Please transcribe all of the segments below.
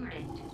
Recorded.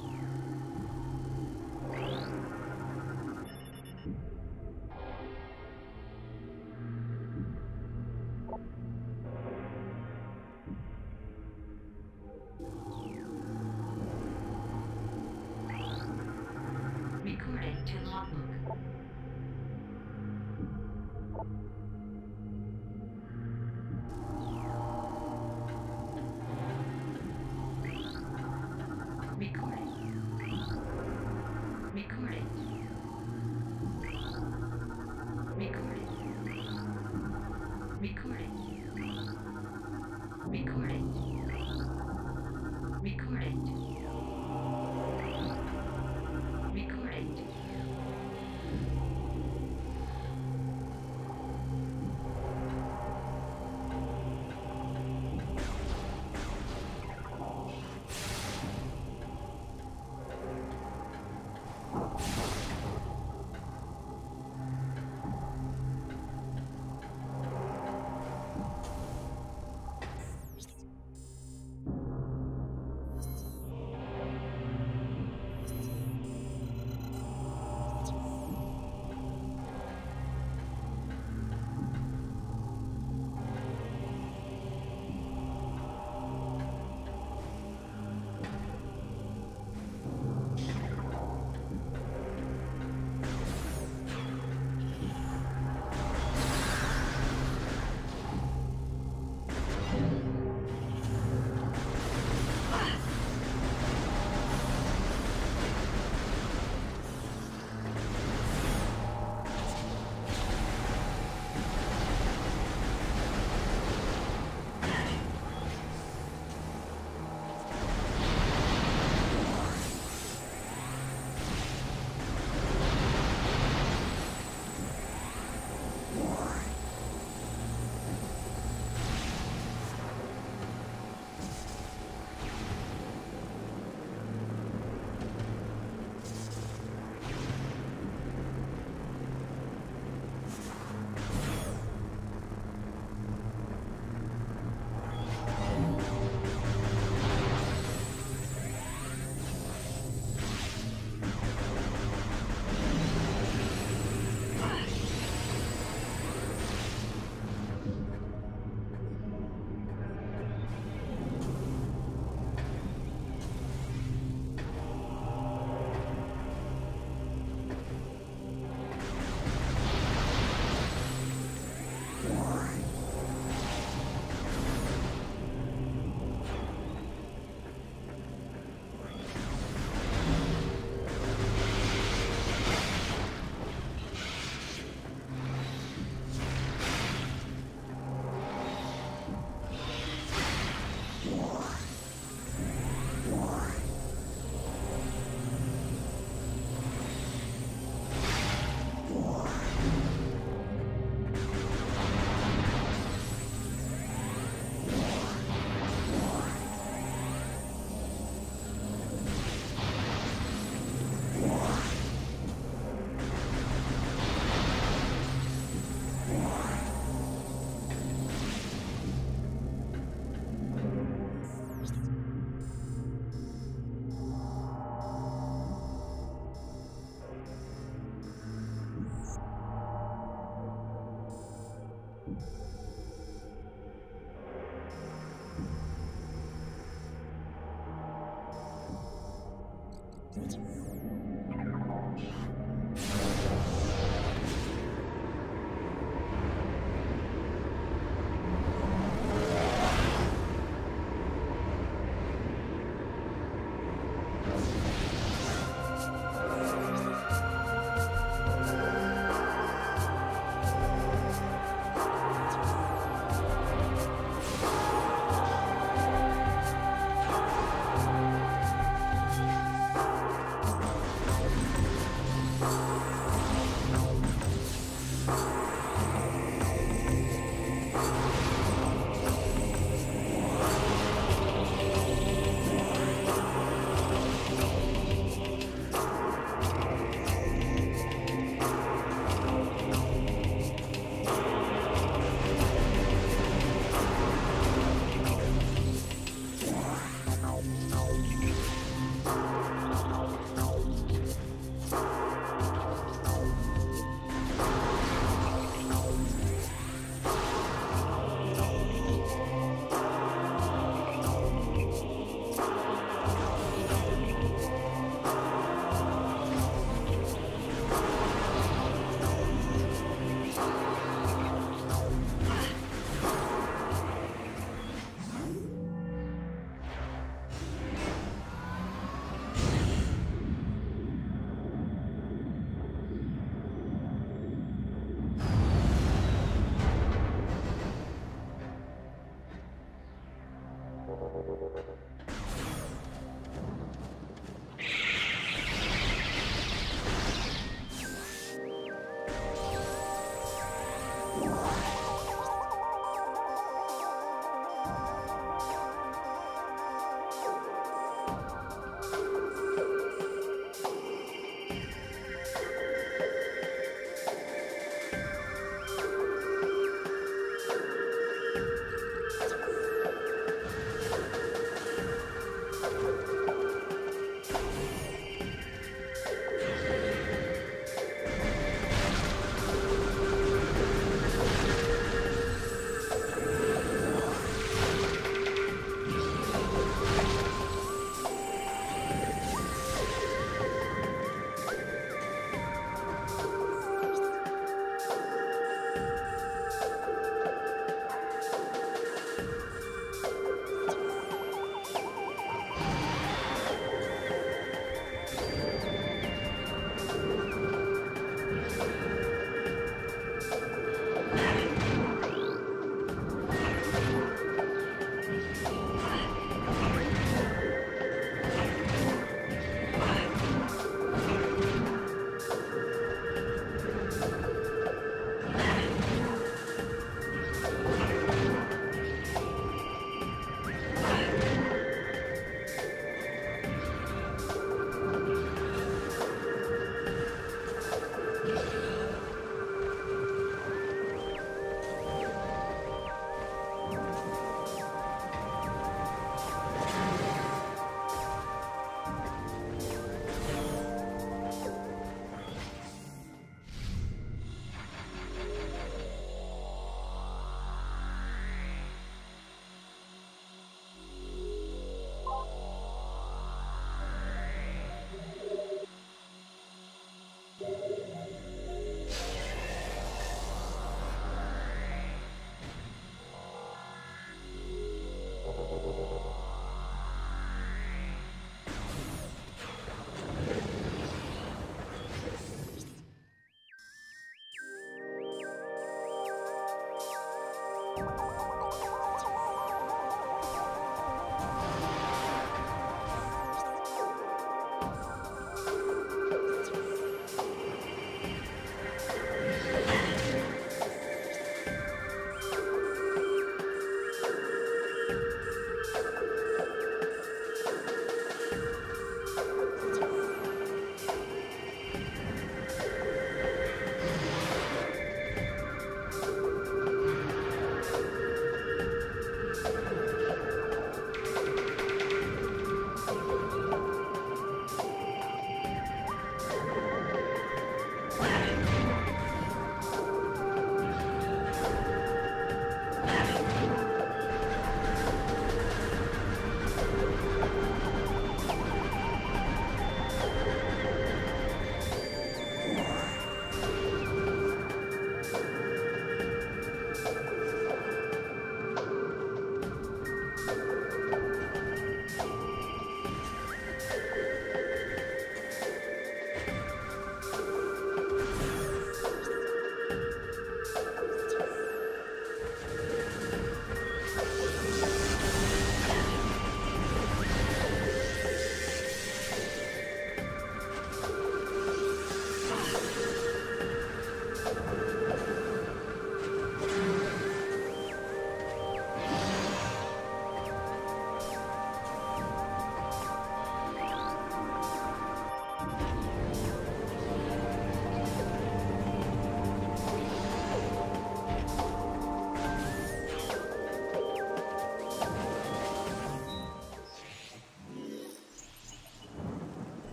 world.